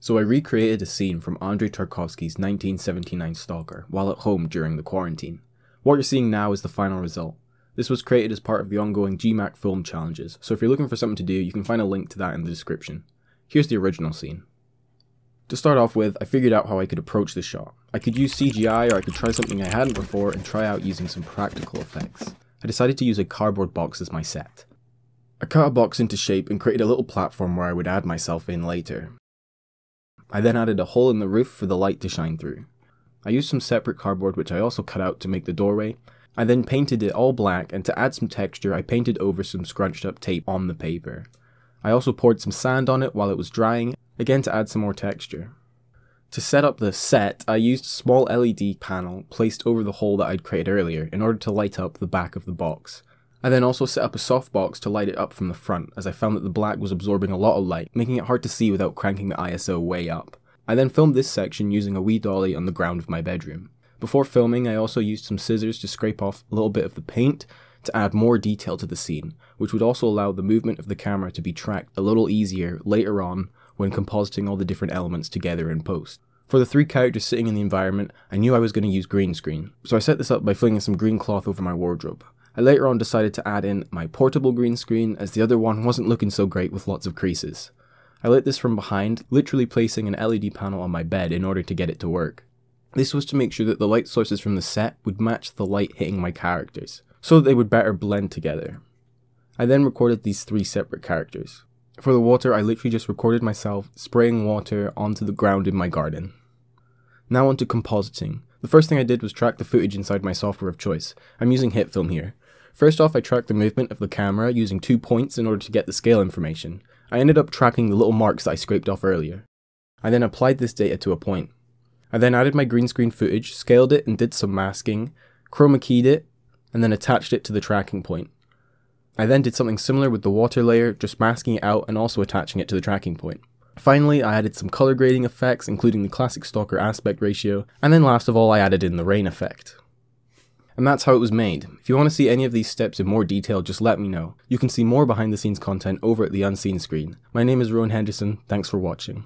So I recreated a scene from Andrei Tarkovsky's 1979 Stalker while at home during the quarantine. What you're seeing now is the final result. This was created as part of the ongoing GMAC film challenges, so if you're looking for something to do, you can find a link to that in the description. Here's the original scene. To start off with, I figured out how I could approach the shot. I could use CGI or I could try something I hadn't before and try out using some practical effects. I decided to use a cardboard box as my set. I cut a box into shape and created a little platform where I would add myself in later. I then added a hole in the roof for the light to shine through. I used some separate cardboard which I also cut out to make the doorway. I then painted it all black and to add some texture I painted over some scrunched up tape on the paper. I also poured some sand on it while it was drying, again to add some more texture. To set up the set, I used a small LED panel placed over the hole that I'd created earlier in order to light up the back of the box. I then also set up a softbox to light it up from the front, as I found that the black was absorbing a lot of light, making it hard to see without cranking the ISO way up. I then filmed this section using a wee dolly on the ground of my bedroom. Before filming, I also used some scissors to scrape off a little bit of the paint to add more detail to the scene, which would also allow the movement of the camera to be tracked a little easier later on when compositing all the different elements together in post. For the three characters sitting in the environment, I knew I was going to use green screen, so I set this up by flinging some green cloth over my wardrobe. I later on decided to add in my portable green screen as the other one wasn't looking so great with lots of creases. I lit this from behind, literally placing an LED panel on my bed in order to get it to work. This was to make sure that the light sources from the set would match the light hitting my characters, so that they would better blend together. I then recorded these three separate characters. For the water, I literally just recorded myself spraying water onto the ground in my garden. Now onto compositing. The first thing I did was track the footage inside my software of choice. I'm using HitFilm here. First off, I tracked the movement of the camera using two points in order to get the scale information. I ended up tracking the little marks that I scraped off earlier. I then applied this data to a point. I then added my green screen footage, scaled it and did some masking, chroma keyed it, and then attached it to the tracking point. I then did something similar with the water layer, just masking it out and also attaching it to the tracking point. Finally, I added some color grading effects, including the classic Stalker aspect ratio, and then last of all I added in the rain effect. And that's how it was made. If you want to see any of these steps in more detail, just let me know. You can see more behind the scenes content over at the Unseen screen. My name is Rowen Henderson, thanks for watching.